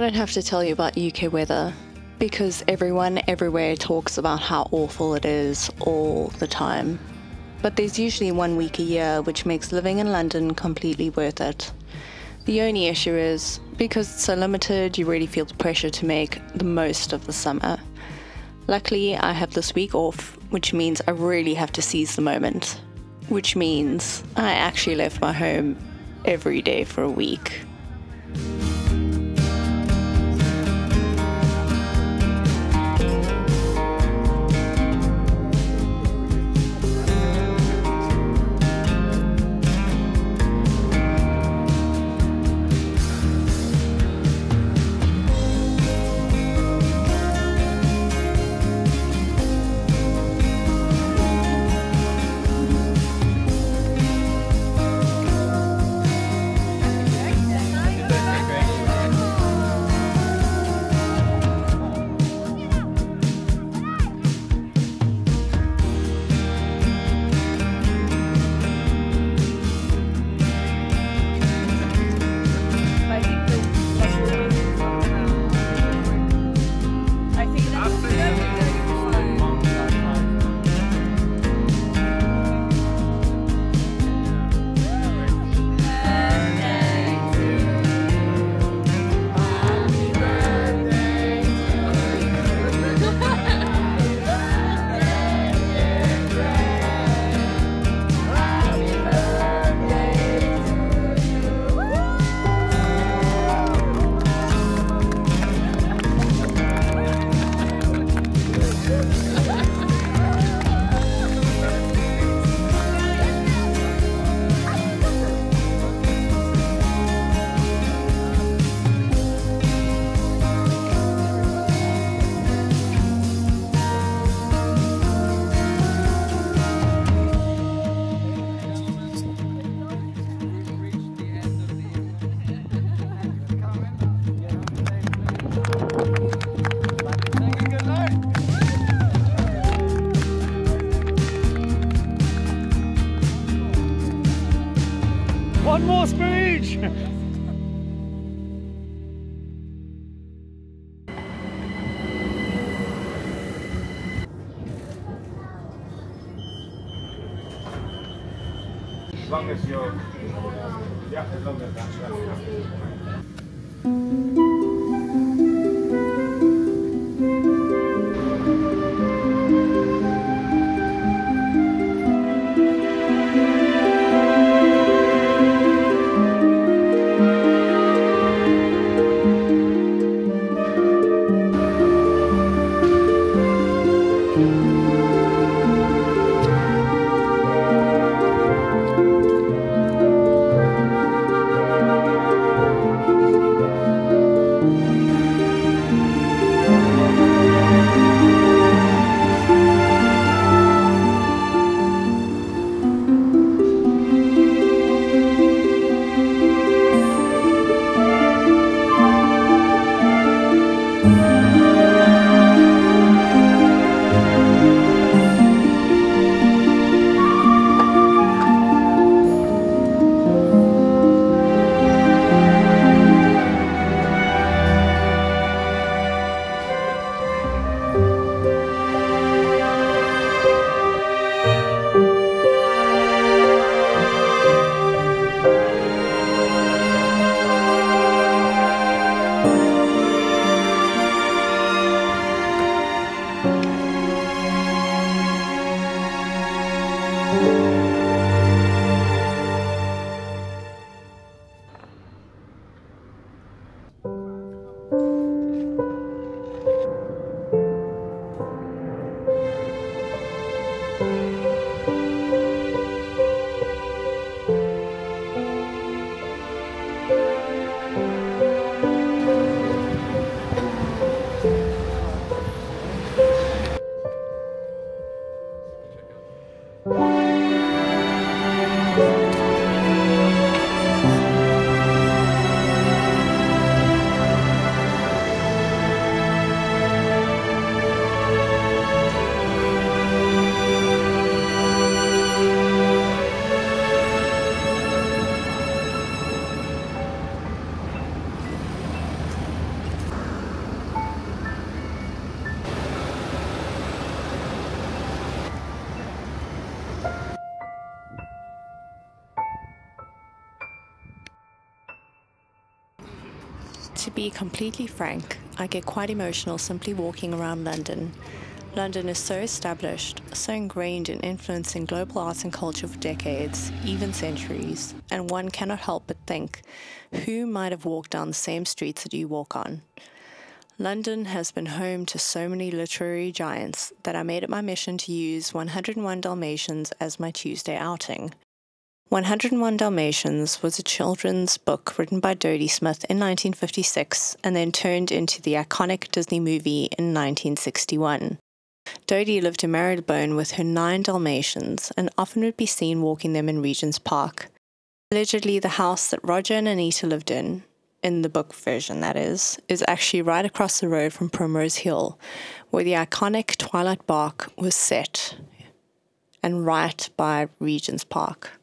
I don't have to tell you about UK weather because everyone everywhere talks about how awful it is all the time. But there's usually one week a year which makes living in London completely worth it. The only issue is because it's so limited, you really feel the pressure to make the most of the summer. Luckily, I have this week off, which means I really have to seize the moment. Which means I actually left my home every day for a week. As long as you're, yeah, as long as that's right. Be completely frank, I get quite emotional simply walking around London. London is so established, so ingrained in influencing global arts and culture for decades, even centuries, and one cannot help but think who might have walked down the same streets that you walk on? London has been home to so many literary giants that I made it my mission to use 101 Dalmatians as my Tuesday outing. 101 Dalmatians was a children's book written by Dodie Smith in 1956 and then turned into the iconic Disney movie in 1961. Dodie lived in Marylebone with her nine Dalmatians and often would be seen walking them in Regent's Park. Allegedly, the house that Roger and Anita lived in, in the book version that is, is actually right across the road from Primrose Hill, where the iconic Twilight Bark was set, and right by Regent's Park.